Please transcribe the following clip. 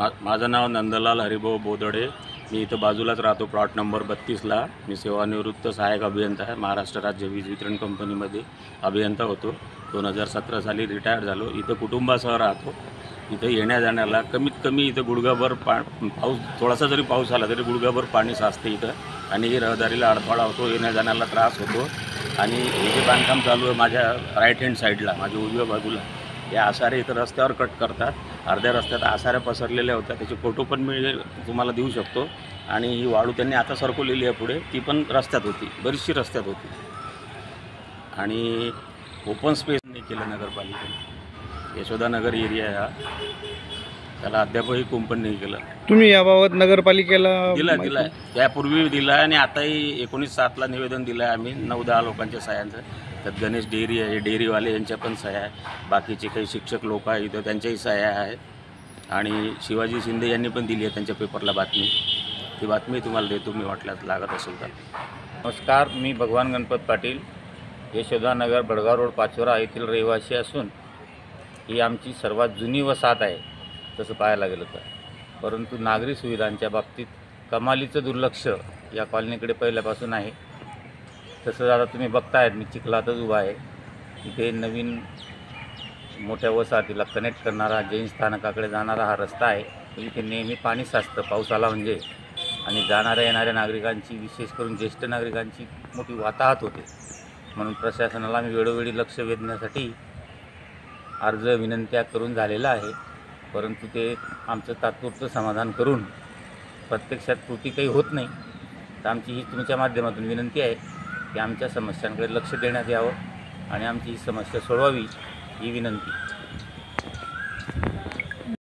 मा माझं नाव नंदलाल हरिभाऊ बोदडे. मी इथं बाजूलाच राहतो प्लॉट नंबर बत्तीसला. मी सेवानिवृत्त सहाय्यक अभियंता आहे. महाराष्ट्र राज्य वीज वितरण कंपनीमध्ये अभियंता होतो. दोन हजार सतरा साली रिटायर झालो. इथं कुटुंबासह राहतो. इथं येण्या जाण्याला कमीत कमी इथं गुडघाभर पा पाऊस थोडासा जरी पाऊस आला तरी गुडघाभर पाणी साचते इथं. आणि रहदारीला अडथळा होतो. येण्या जाण्याला त्रास होतो. आणि हे जे बांधकाम चालू आहे माझ्या राईट हँड साईडला माझ्या उजव्या बाजूला या आसारे इथं रस्त्यावर कट करतात. अर्ध्या रस्त्यात आसाऱ्या पसरलेल्या होत्या त्याचे फोटो पण मी तुम्हाला देऊ शकतो. आणि ही वाळू त्यांनी आता सरकवलेली आहे पुढे. ती पण रस्त्यात होती. बरीचशी रस्त्यात होती. आणि ओपन स्पेस नाही केलं नगरपालिकेने. यशोदानगर एरिया आहे हा. त्याला अद्यापही कुंपण नाही केलं. तुम्ही याबाबत नगरपालिकेला दिला दिलाय त्यापूर्वी दिला आणि आताही एकोणीस सातला निवेदन दिलं आहे आम्ही. नऊ दहा लोकांच्या सह्यांचं. त्यात गणेश डेअरी आहे डेअरीवाले यांच्या पण सह्या आहे. बाकीचे काही शिक्षक लोक आहेत इथं त्यांच्याही सह्या आहेत आणि शिवाजी शिंदे यांनी पण दिली आहे त्यांच्या पेपरला बातमी. ती बातमी तुम्हाला देतो मी वाटल्यास लागत असेल तर. नमस्कार मी भगवान गणपत पाटील. यशोदानगर बडगाव रोड पाचोरा येथील रहिवासी असून ही आमची सर्वात जुनी वसाहत आहे तसं पाहायला गेलं तर. परंतु नागरी सुविधांच्या बाबतीत कमालीचं दुर्लक्ष या कॉलनीकडे पहिल्यापासून आहे. तसं आता तुम्ही बघतायत मी चिखलातच उभा आहे. इथे नवीन मोठ्या वसाहतीला कनेक्ट करणारा जैन स्थानकाकडे जाणारा हा रस्ता आहे. इथे नेहमी पाणी साचतं पावसाला म्हणजे. आणि जाणाऱ्या येणाऱ्या नागरिकांची विशेष करून ज्येष्ठ नागरिकांची मोठी वाताहत होते. म्हणून प्रशासनाला आम्ही वेळोवेळी लक्ष वेधण्यासाठी अर्ज विनंत्या करून झालेला आहे. परंतु ते आमचं तात्पुरतं समाधान करून प्रत्यक्षात कृती काही होत नाही. तर आमची ही तुमच्या माध्यमातून विनंती आहे. की आमच्या समस्यांकडे लक्ष देण्यात यावं आणि आमची ही समस्या सोडवावी ही विनंती.